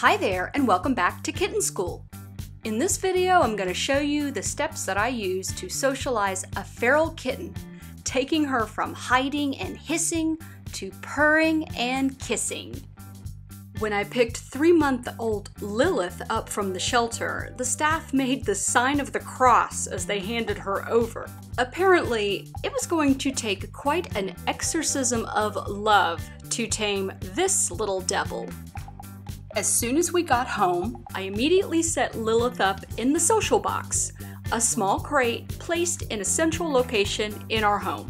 Hi there and welcome back to Kitten School. In this video, I'm going to show you the steps that I use to socialize a feral kitten, taking her from hiding and hissing to purring and kissing. When I picked three month old Lilith up from the shelter, the staff made the sign of the cross as they handed her over. Apparently, it was going to take quite an exorcism of love to tame this little devil. As soon as we got home, I immediately set Lilith up in the social box, a small crate placed in a central location in our home.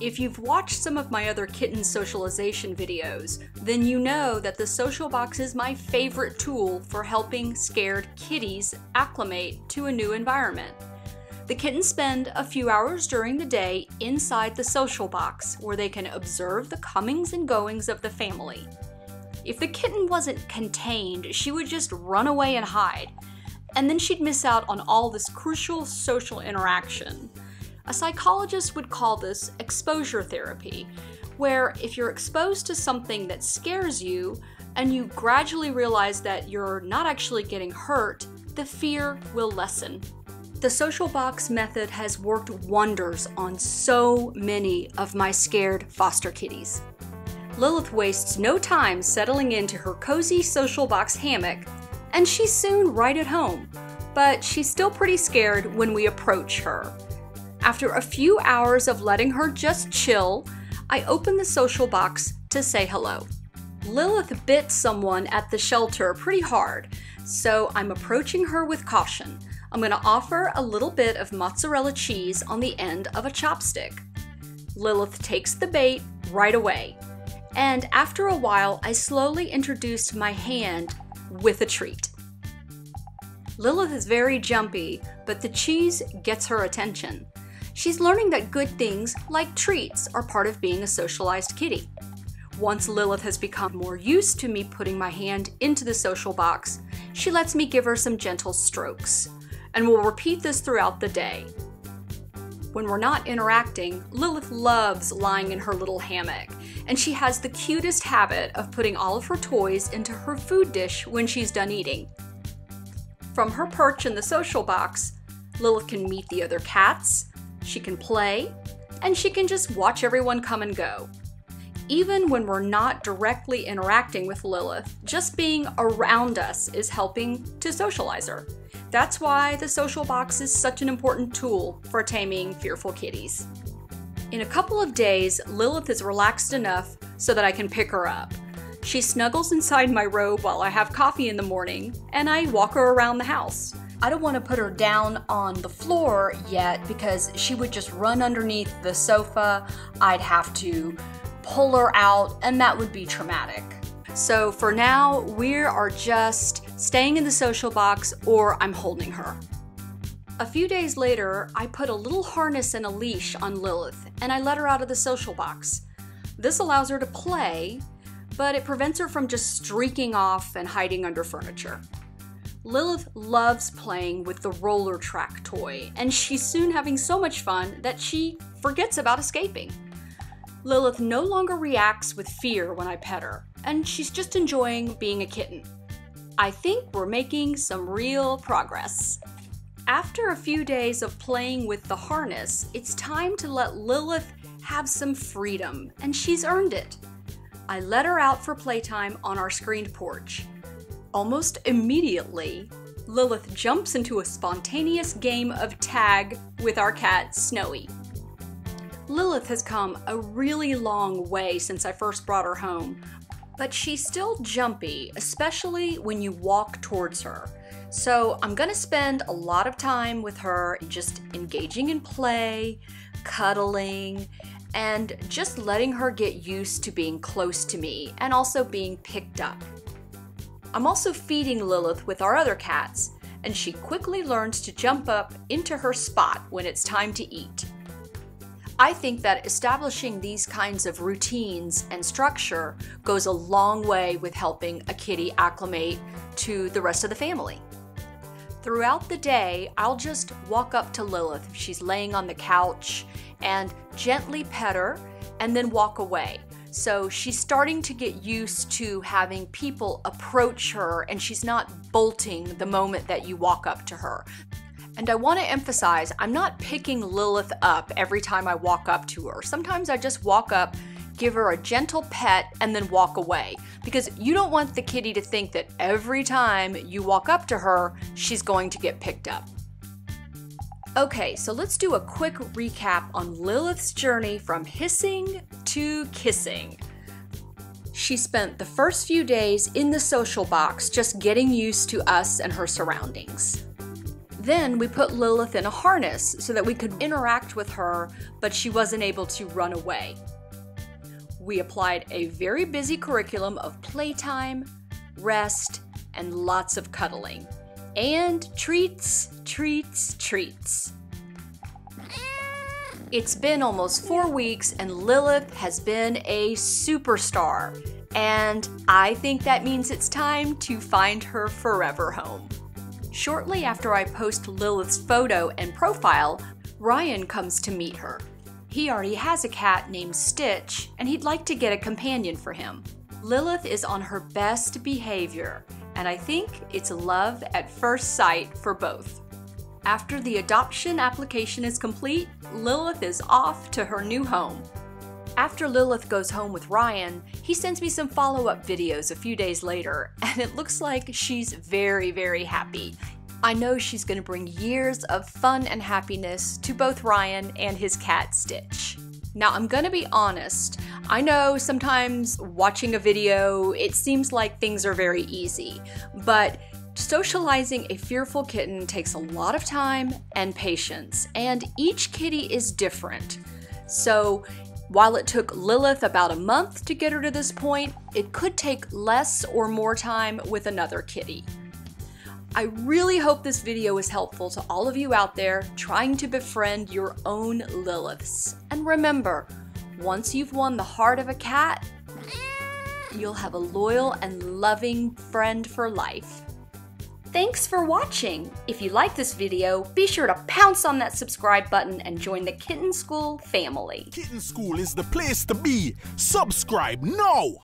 If you've watched some of my other kitten socialization videos, then you know that the social box is my favorite tool for helping scared kitties acclimate to a new environment. The kittens spend a few hours during the day inside the social box where they can observe the comings and goings of the family. If the kitten wasn't contained, she would just run away and hide. And then she'd miss out on all this crucial social interaction. A psychologist would call this exposure therapy, where if you're exposed to something that scares you and you gradually realize that you're not actually getting hurt, the fear will lessen. The social box method has worked wonders on so many of my scared foster kitties. Lilith wastes no time settling into her cozy social box hammock, and she's soon right at home. But she's still pretty scared when we approach her. After a few hours of letting her just chill, I open the social box to say hello. Lilith bit someone at the shelter pretty hard, so I'm approaching her with caution. I'm going to offer a little bit of mozzarella cheese on the end of a chopstick. Lilith takes the bait right away and after a while, I slowly introduced my hand with a treat. Lilith is very jumpy, but the cheese gets her attention. She's learning that good things, like treats, are part of being a socialized kitty. Once Lilith has become more used to me putting my hand into the social box, she lets me give her some gentle strokes. And we'll repeat this throughout the day. When we're not interacting, Lilith loves lying in her little hammock, and she has the cutest habit of putting all of her toys into her food dish when she's done eating. From her perch in the social box, Lilith can meet the other cats, she can play, and she can just watch everyone come and go. Even when we're not directly interacting with Lilith, just being around us is helping to socialize her. That's why the social box is such an important tool for taming fearful kitties. In a couple of days, Lilith is relaxed enough so that I can pick her up. She snuggles inside my robe while I have coffee in the morning, and I walk her around the house. I don't want to put her down on the floor yet because she would just run underneath the sofa. I'd have to pull her out, and that would be traumatic. So for now, we are just staying in the social box or I'm holding her. A few days later, I put a little harness and a leash on Lilith and I let her out of the social box. This allows her to play, but it prevents her from just streaking off and hiding under furniture. Lilith loves playing with the roller track toy, and she's soon having so much fun that she forgets about escaping. Lilith no longer reacts with fear when I pet her, and she's just enjoying being a kitten. I think we're making some real progress. After a few days of playing with the harness, it's time to let Lilith have some freedom, and she's earned it. I let her out for playtime on our screened porch. Almost immediately, Lilith jumps into a spontaneous game of tag with our cat, Snowy. Lilith has come a really long way since I first brought her home, but she's still jumpy, especially when you walk towards her. So I'm gonna spend a lot of time with her just engaging in play, cuddling, and just letting her get used to being close to me and also being picked up. I'm also feeding Lilith with our other cats, and she quickly learns to jump up into her spot when it's time to eat. I think that establishing these kinds of routines and structure goes a long way with helping a kitty acclimate to the rest of the family. Throughout the day, I'll just walk up to Lilith if she's laying on the couch and gently pet her and then walk away. So she's starting to get used to having people approach her and she's not bolting the moment that you walk up to her. And I want to emphasize, I'm not picking Lilith up every time I walk up to her. Sometimes I just walk up, give her a gentle pet, and then walk away. Because you don't want the kitty to think that every time you walk up to her, she's going to get picked up. Okay, so let's do a quick recap on Lilith's journey from hissing to kissing. She spent the first few days in the social box just getting used to us and her surroundings. Then we put Lilith in a harness so that we could interact with her, but she wasn't able to run away. We applied a very busy curriculum of playtime, rest, and lots of cuddling. And treats, treats, treats. It's been almost four weeks, and Lilith has been a superstar. And I think that means it's time to find her forever home. Shortly after I post Lilith's photo and profile, Ryan comes to meet her. He already has a cat named Stitch, and he'd like to get a companion for him. Lilith is on her best behavior, and I think it's love at first sight for both. After the adoption application is complete, Lilith is off to her new home. After Lilith goes home with Ryan, he sends me some follow up videos a few days later, and it looks like she's very, very happy. I know she's going to bring years of fun and happiness to both Ryan and his cat Stitch. Now, I'm gonna be honest. I know sometimes watching a video, it seems like things are very easy, but socializing a fearful kitten takes a lot of time and patience, and each kitty is different. So, while it took Lilith about a month to get her to this point, it could take less or more time with another kitty. I really hope this video is helpful to all of you out there trying to befriend your own Liliths. And remember, once you've won the heart of a cat, you'll have a loyal and loving friend for life. Thanks for watching! If you like this video, be sure to pounce on that subscribe button and join the Kitten School family. Kitten School is the place to be. Subscribe now!